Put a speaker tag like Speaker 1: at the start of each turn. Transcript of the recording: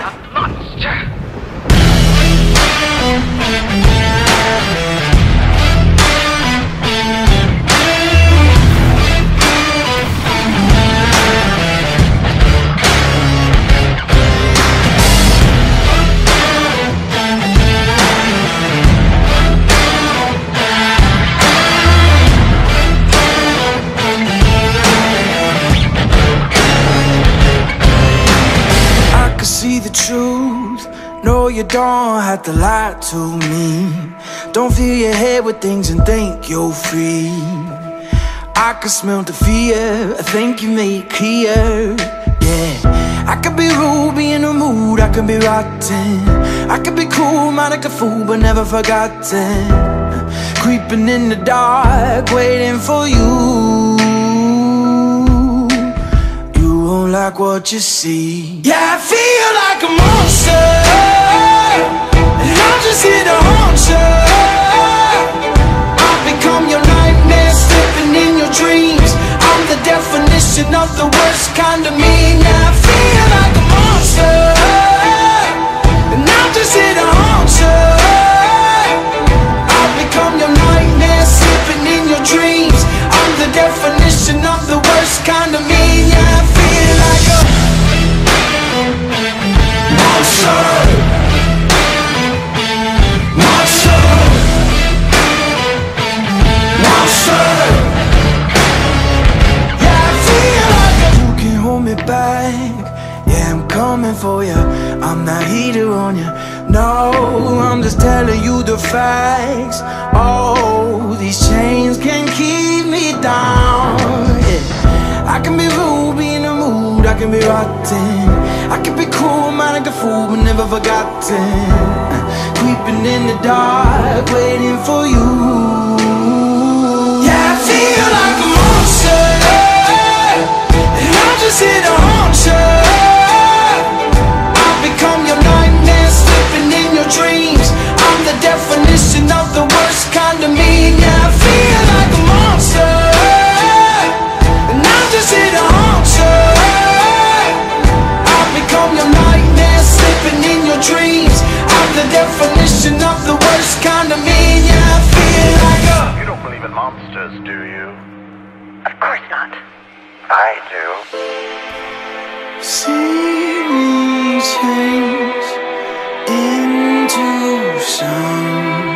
Speaker 1: a
Speaker 2: No, you don't have to lie to me. Don't fill your head with things and think you're free. I can smell the fear. I think you made clear. Yeah, I could be rude, be in a mood. I could be rotten. I could be cool, mind like a fool, but never forgotten. Creeping in the dark, waiting for you. You won't like what you see. Yeah, I feel like a monster. Just here to haunt you. I've become your nightmare, in your dreams. I'm the definition of the worst kind of feel like a monster. And I'm just here to haunt you. I've become your nightmare, in your dreams. I'm the definition of the worst kind of me. Yeah, I feel like a. Monster. Coming for you. I'm not heater on you. No, I'm just telling you the facts. Oh, these chains can keep me down. Yeah. I can be rude, be in the mood. I can be rotten. I can be cool, mind like a fool, but never forgotten. Creeping in the dark, waiting for you.
Speaker 1: do you?
Speaker 3: Of course not.
Speaker 1: I do.
Speaker 2: See me change into something.